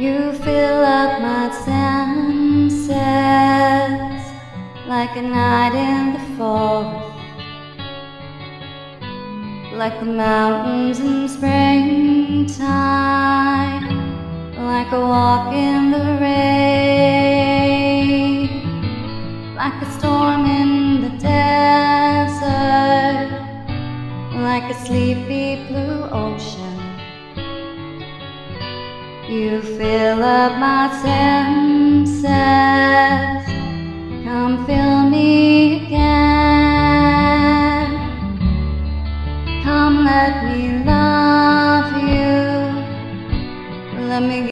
You fill up my senses like a night in the forest, like the mountains in springtime, like a walk in the rain, like a storm in the desert, like a sleepy blue You fill up my senses. Come fill me again. Come let me love you. Let me.